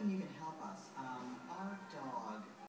and you can